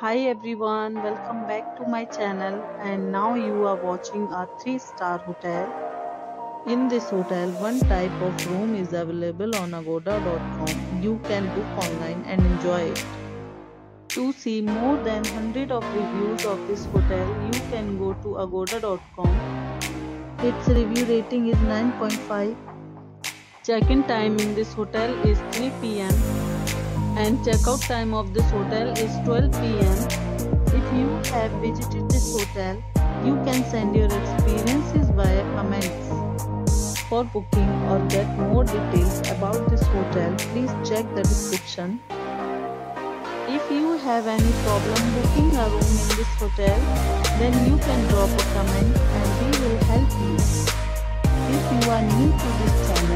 Hi everyone, welcome back to my channel and now you are watching a 3 star hotel. In this hotel, one type of room is available on agoda.com. You can book online and enjoy it. To see more than 100 of reviews of this hotel, you can go to agoda.com. Its review rating is 9.5. Check-in time in this hotel is 3 pm and checkout time of this hotel is 12 pm. If you have visited this hotel, you can send your experiences via comments. For booking or get more details about this hotel, please check the description. If you have any problem booking a room in this hotel, then you can drop a comment and we will help you. If you are new to this channel